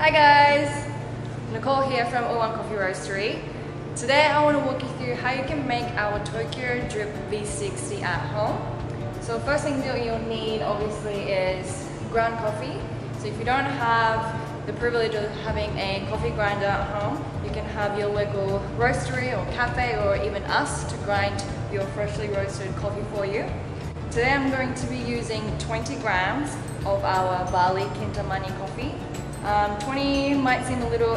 Hi guys, Nicole here from Oeang Coffee Roastery. Today I want to walk you through how you can make our Tokyo Drip V60 at home. So first thing that you'll need obviously is ground coffee. So if you don't have the privilege of having a coffee grinder at home, you can have your local roastery or cafe or even us to grind your freshly roasted coffee for you. Today I'm going to be using 20 grams of our Bali Kintamani coffee. Um, 20 might seem a little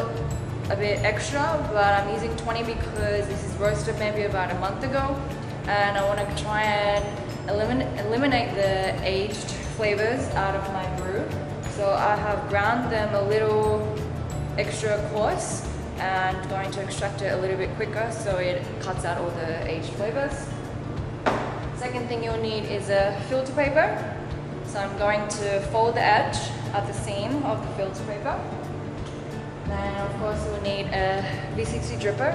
a bit extra, but I'm using 20 because this is roasted maybe about a month ago and I want to try and eliminate, eliminate the aged flavors out of my brew. So I have ground them a little extra coarse and going to extract it a little bit quicker so it cuts out all the aged flavors. Second thing you'll need is a filter paper. So I'm going to fold the edge at the seam of the filter paper. Then of course we'll need a V60 dripper.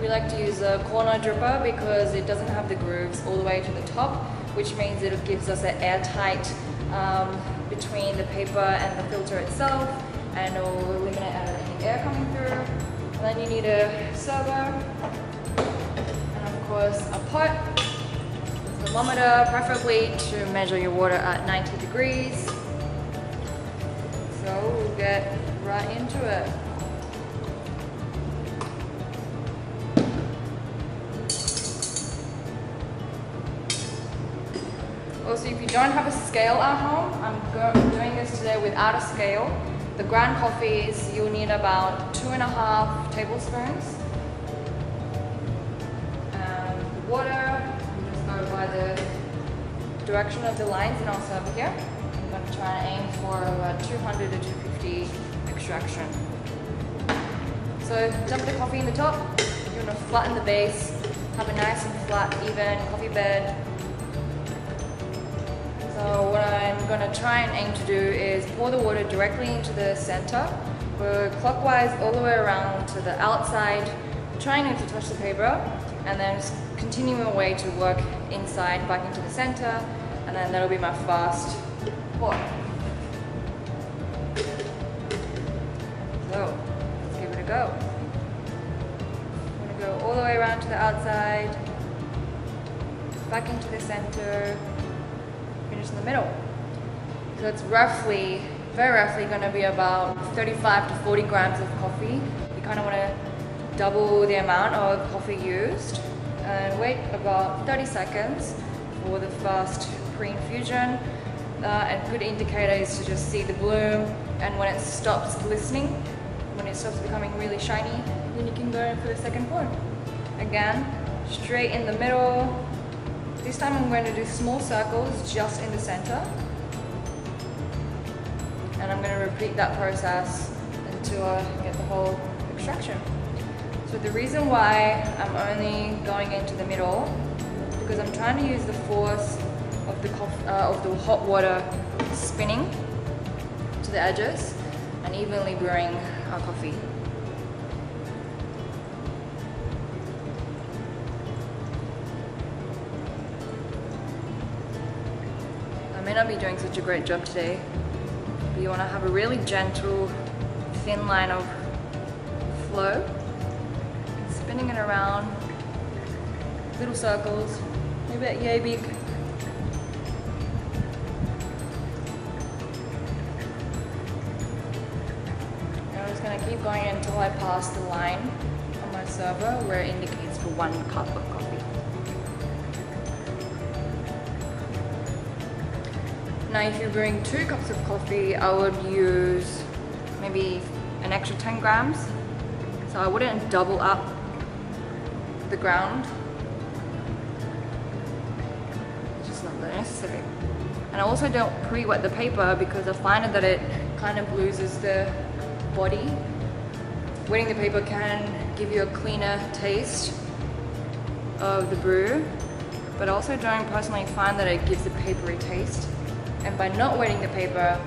We like to use a Kono dripper because it doesn't have the grooves all the way to the top, which means it gives us an airtight um, between the paper and the filter itself and it will eliminate any air coming through. And then you need a server and of course a pot thermometer, preferably to measure your water at 90 degrees. So we'll get right into it. Also, if you don't have a scale at home, I'm doing this today without a scale. The ground coffees, you'll need about two and a half tablespoons. And water, Just go by the direction of the lines and also over here. To try and aim for about 200 to 250 extraction. So dump the coffee in the top. You want to flatten the base, have a nice and flat, even coffee bed. So what I'm going to try and aim to do is pour the water directly into the center. Go clockwise all the way around to the outside, trying not to touch the paper, and then continuing away to work inside back into the center and then that'll be my fast pour. So let's give it a go. I'm gonna go all the way around to the outside, back into the center, finish in the middle. So it's roughly, very roughly gonna be about 35 to 40 grams of coffee. You kind of wanna double the amount of coffee used and wait about 30 seconds for the first pre-infusion. Uh, and good indicator is to just see the bloom and when it stops glistening, when it stops becoming really shiny, then you can go in for the second pour. Again, straight in the middle. This time I'm going to do small circles just in the center. And I'm going to repeat that process until I get the whole extraction. So the reason why I'm only going into the middle because I'm trying to use the force of the, uh, of the hot water spinning to the edges and evenly brewing our coffee. I may not be doing such a great job today, but you want to have a really gentle, thin line of flow spinning it around, little circles, maybe yay big. Gonna keep going until I pass the line on my server where it indicates for one cup of coffee. Now if you're brewing two cups of coffee, I would use maybe an extra 10 grams. So I wouldn't double up the ground. It's just not necessary. And I also don't pre-wet the paper because I find that it kind of loses the body. Wetting the paper can give you a cleaner taste of the brew, but also don't personally find that it gives a papery taste. And by not wetting the paper,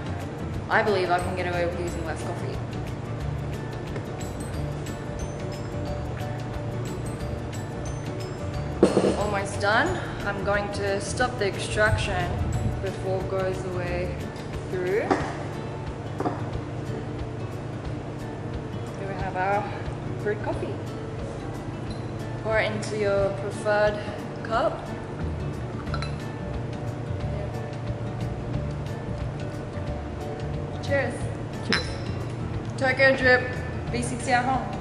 I believe I can get away with using less coffee. almost done. I'm going to stop the extraction before it goes the way through. Have our brewed coffee. Pour it into your preferred cup. Cheers. Cheers. Tokyo Drip V60 at home.